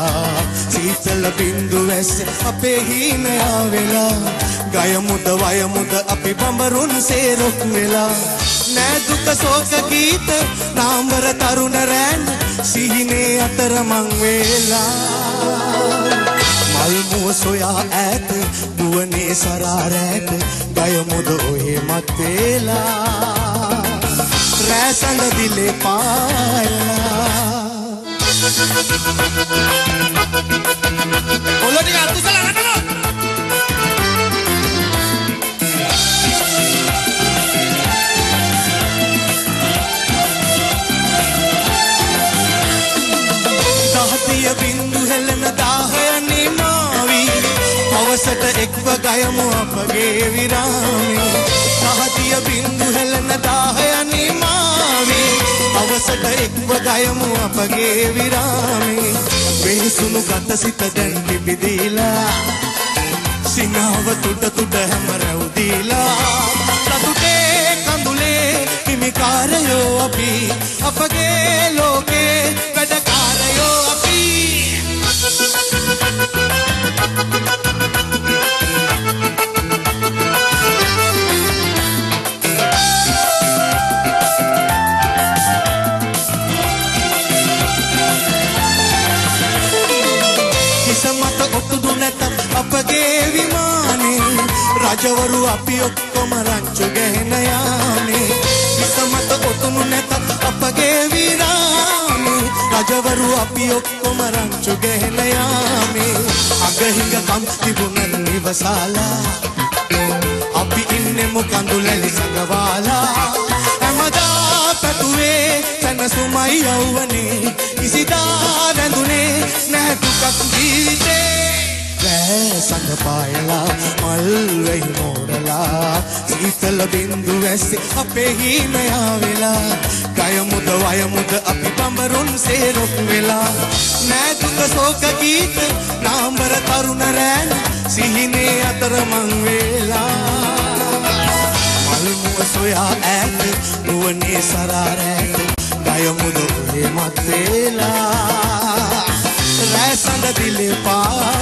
රැහි මෝරලා සීතල බින්දු වැස්ස අපේ හීනයා වෙලා ගයමුද වයමුද අපි බඹරුන් සේරොක් වෙලා. නෑ දුක සෝක ගීත නාම්බර තරුණ රෑන් සිහිනේ අතර මං වේලා. මල්මුව සොයා ඇත දුවනේ සරාරෑට ගයමුද ඔහෙ මත්වේලා රෑසඳ දිලේ පායලා. බින්දු හෙලන දාහයනේ මාවී අවසට එක්ව ගයමු අපගේ විරාමේ. දහතිය බින්දු හෙලන දාහයනේ මාවී අවසට එක්ව ගයමු අපගේ විරාමේ වෙහිසුණු ගත සිත දැන් පිබිදීලා සිනාව තුට තුට හැම රැව්දීලා. සතුටේ කඳුලේ හිමිකාරයෝ අපි අපගේ ලෝකේ අපගේ විමානේ. රජවරු අපි ඔක්කොම රංචු ගැහෙන යානේ. හිස මත ඔටුනු නැත අපගේ විරාමේ. රජවරු අපි ඔක්කොම රංචු ගැහෙන යාමේ. අගහිඟකම් තිබුණත් නිවසාලා. අපි ඉන්නෙමු කඳුලැලි සඟවාලා. හැමදා පැතුවේ සැනසුමයි යව්වනේ කිසිදා වැඳුනේ නැහැ දුකක් ජීවිතේ. රෑ සඳ පායලා මල් වෙයි මෝරලා. සීතල බින්දු වැස්සේ අපේ හීනයා වෙලා ගයමුද වයමුද අපි බඹරුන් සේරොක් වෙලා. නෑ දුක සෝක ගීත නාම්බර තරුණ රෑන සිහිනේ අතර මං වේලා. මල්මුව සොයා ඇත නුවනේ සරාරෑට ගයමුද ඔහේ මත්වේලා රැසඳ දිලේ පායලා